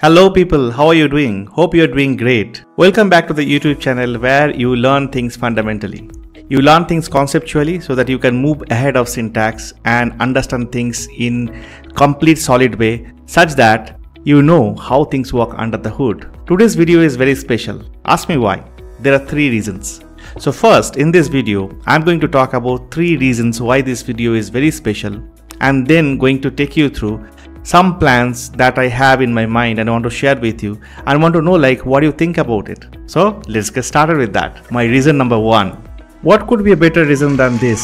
Hello people, how are you doing? Hope you're doing great. Welcome back to the YouTube channel where you learn things fundamentally. You learn things conceptually so that you can move ahead of syntax and understand things in complete solid way such that you know how things work under the hood. Today's video is very special. Ask me why. There are three reasons. So first in this video, I'm going to talk about three reasons why this video is very special and then going to take you through some plans that I have in my mind and I want to share with you and want to know like what you think about it. So let's get started with that. My reason number one. What could be a better reason than this?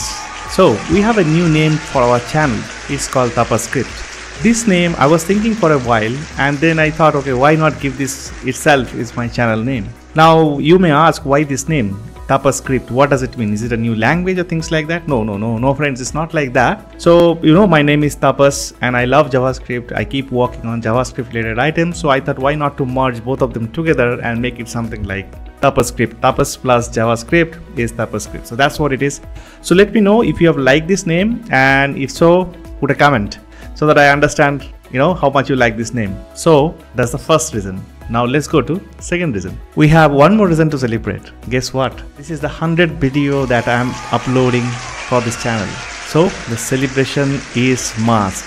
So we have a new name for our channel. It's called Tapascript. This name I was thinking for a while and then I thought okay why not give this itself is my channel name. Now you may ask why this name? Tapascript, what does it mean? Is it a new language or things like that? No, no, no, no, friends, it's not like that. So, you know, my name is Tapas and I love JavaScript. I keep working on JavaScript related items. So I thought, why not to merge both of them together and make it something like Tapascript. Tapas plus JavaScript is Tapascript. So that's what it is. So let me know if you have liked this name and if so, put a comment so that I understand, you know, how much you like this name. So that's the first reason. Now let's go to second reason. We have one more reason to celebrate. Guess what? This is the 100 video that I am uploading for this channel. So the celebration is must.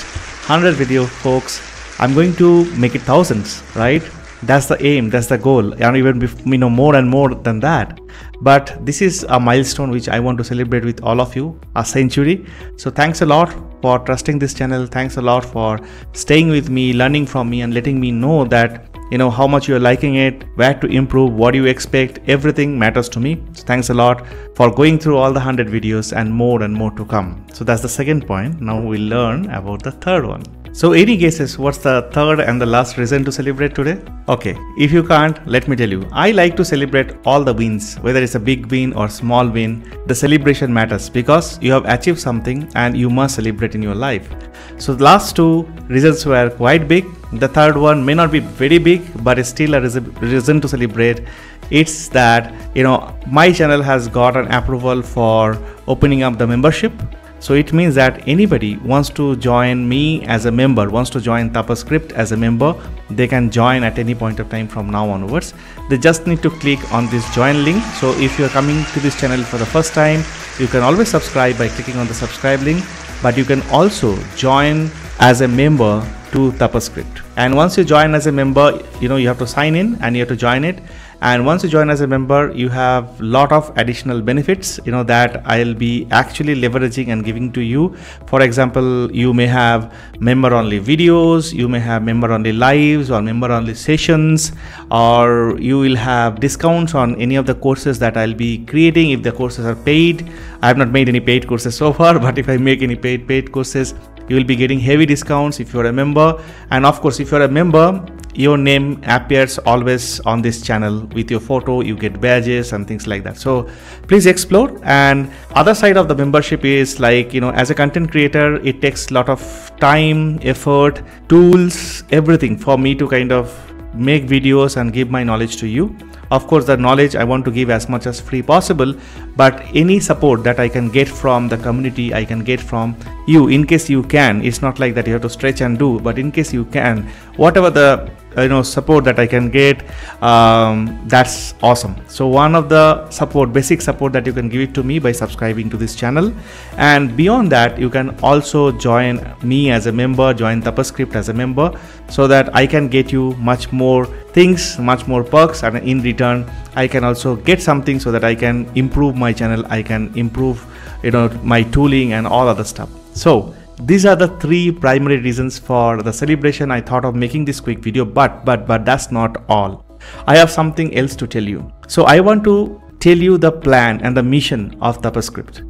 100 video folks. I'm going to make it thousands, right? That's the aim, that's the goal, and even you know more and more than that. But this is a milestone which I want to celebrate with all of you, a century. So thanks a lot for trusting this channel. Thanks a lot for staying with me, learning from me, and letting me know that you know how much you're liking it where to improve what do you expect everything matters to me. So thanks a lot for going through all the 100 videos and more and more to come. So that's the second point. Now we'll learn about the third one so any guesses what's the third and the last reason to celebrate today? Okay, if you can't, let me tell you. I like to celebrate all the wins, whether it's a big win or small win. The celebration matters because you have achieved something and you must celebrate in your life. So the last two reasons were quite big. The third one may not be very big, but it's still a reason to celebrate. It's that, you know, my channel has got an approval for opening up the membership so it means that anybody wants to join me as a member, wants to join Tapascript as a member, they can join at any point of time from now onwards. They just need to click on this join link. So if you're coming to this channel for the first time, you can always subscribe by clicking on the subscribe link, but you can also join as a member to Tapascript. And once you join as a member, you know, you have to sign in and you have to join it. And once you join as a member you have a lot of additional benefits you know that i'll be actually leveraging and giving to you. For example you may have member only videos you may have member only lives or member only sessions or you will have discounts on any of the courses that i'll be creating if the courses are paid. I have not made any paid courses so far but if i make any paid paid courses you will be getting heavy discounts if you're a member. And of course if you're a member your name appears always on this channel. With your photo you get badges and things like that. So please explore. And other side of the membership is like you know as a content creator it takes a lot of time effort tools everything for me to kind of make videos and give my knowledge to you of course the knowledge i want to give as much as free possible but any support that i can get from the community i can get from you. In case you can it's not like that you have to stretch and do but in case you can whatever the you know support that I can get um, that's awesome. So one of the support basic support that you can give it to me by subscribing to this channel. And beyond that you can also join me as a member join Tapascript as a member so that I can get you much more things much more perks and in return I can also get something so that I can improve my channel I can improve you know my tooling and all other stuff. So these are the three primary reasons for the celebration. I thought of making this quick video but but but that's not all. I have something else to tell you. So i want to tell you the plan and the mission of tapascript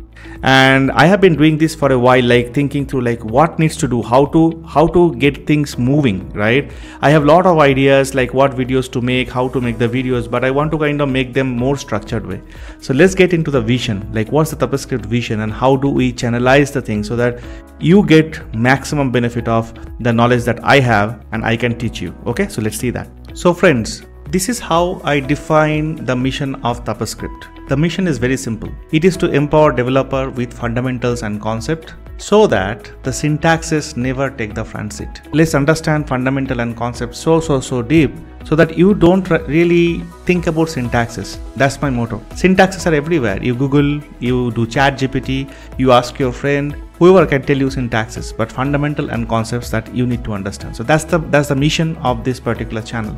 and i have been doing this for a while like thinking through like what needs to do how to how to get things moving right? I have a lot of ideas like what videos to make how to make the videos but i want to kind of make them more structured way. So let's get into the vision. Like what's the tapascript vision and how do we channelize the thing so that you get maximum benefit of the knowledge that i have and i can teach you okay? So let's see that. So friends this is how I define the mission of Tapascript. The mission is very simple. It is to empower developer with fundamentals and concept so that the syntaxes never take the front seat. Let's understand fundamental and concepts so so so deep so that you don't really think about syntaxes. That's my motto. Syntaxes are everywhere. You Google, you do chat GPT, you ask your friend, whoever can tell you syntaxes, but fundamental and concepts that you need to understand. So that's the that's the mission of this particular channel.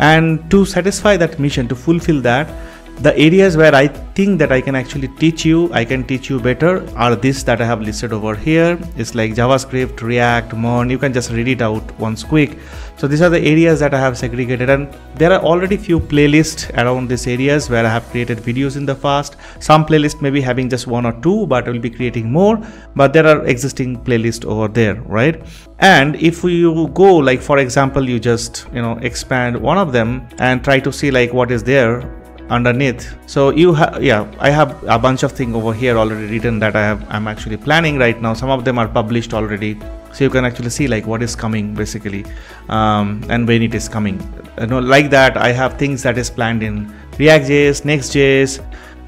And to satisfy that mission, to fulfill that, the areas where I think that I can actually teach you, I can teach you better are this that I have listed over here. It's like JavaScript, React, Mon. You can just read it out once quick. So these are the areas that I have segregated and there are already few playlists around these areas where I have created videos in the past. Some playlists may be having just one or two, but I will be creating more. But there are existing playlists over there, right? And if you go like, for example, you just, you know, expand one of them and try to see like what is there underneath. So you have yeah i have a bunch of things over here already written that i have i'm actually planning right now. Some of them are published already. So you can actually see like what is coming basically um, and when it is coming. You know like that i have things that is planned in react.js next.js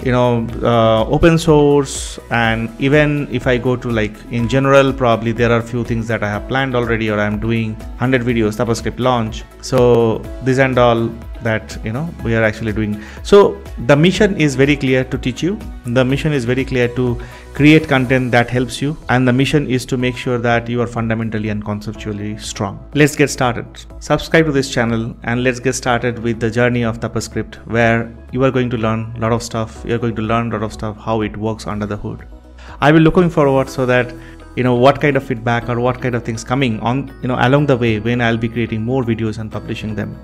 you know uh, open source and even if i go to like in general probably there are few things that i have planned already or i'm doing 100 videos javascript launch. So this and all that you know we are actually doing. So the mission is very clear to teach you. The mission is very clear to create content that helps you. And the mission is to make sure that you are fundamentally and conceptually strong. Let's get started. Subscribe to this channel and let's get started with the journey of Tapascript where you are going to learn a lot of stuff. You're going to learn a lot of stuff how it works under the hood. I will looking forward so that you know what kind of feedback or what kind of things coming on you know along the way when i'll be creating more videos and publishing them.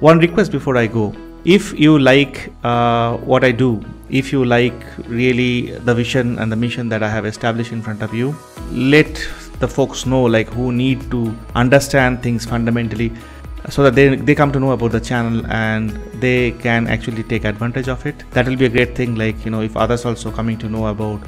One request before i go. If you like uh, what i do if you like really the vision and the mission that i have established in front of you let the folks know like who need to understand things fundamentally so that they, they come to know about the channel and they can actually take advantage of it. That will be a great thing like you know if others also coming to know about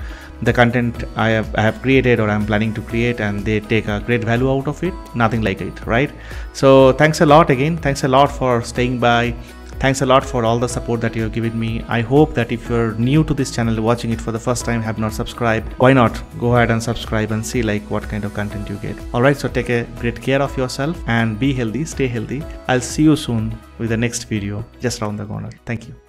the content I have, I have created or I'm planning to create and they take a great value out of it nothing like it right? So thanks a lot again. Thanks a lot for staying by Thanks a lot for all the support that you have given me. I hope that if you're new to this channel, watching it for the first time, have not subscribed, why not go ahead and subscribe and see like what kind of content you get. Alright, so take a great care of yourself and be healthy, stay healthy. I'll see you soon with the next video just around the corner. Thank you.